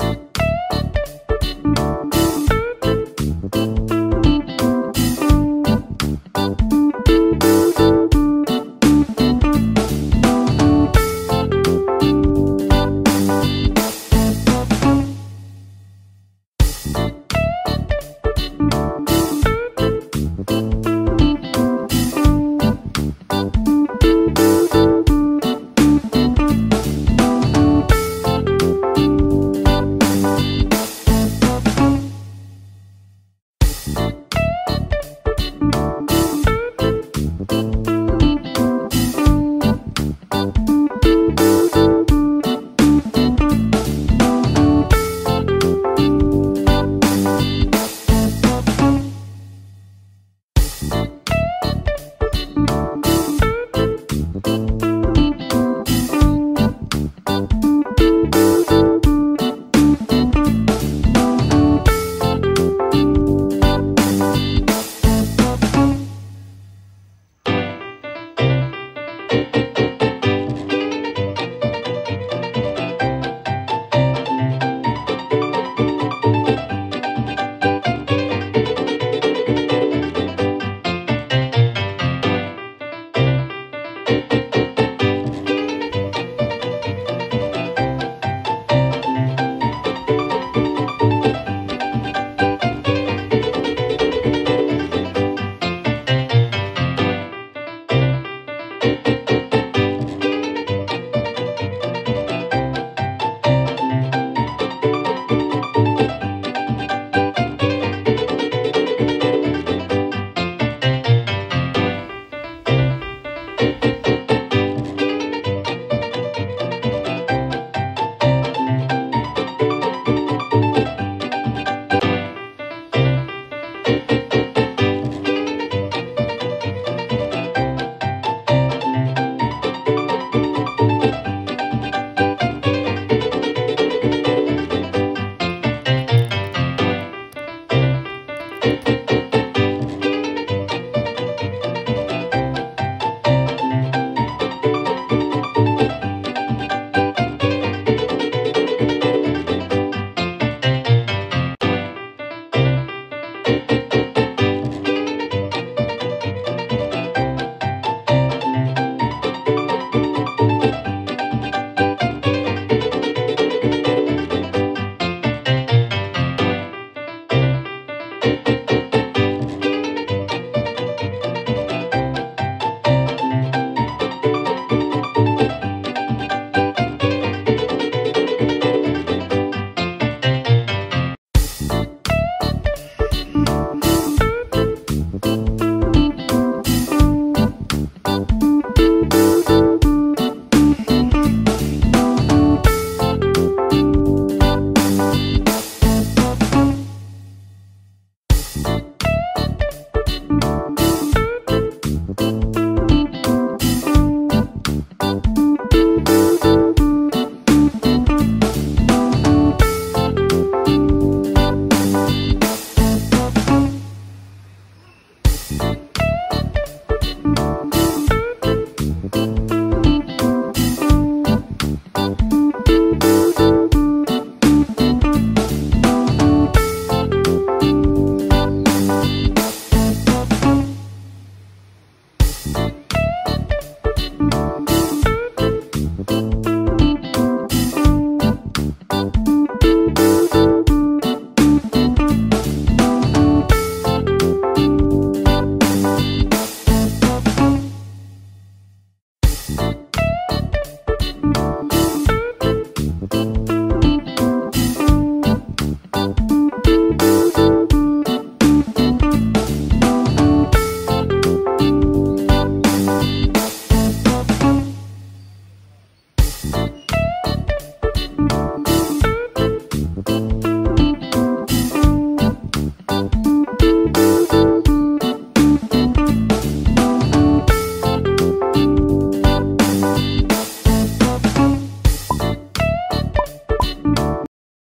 ま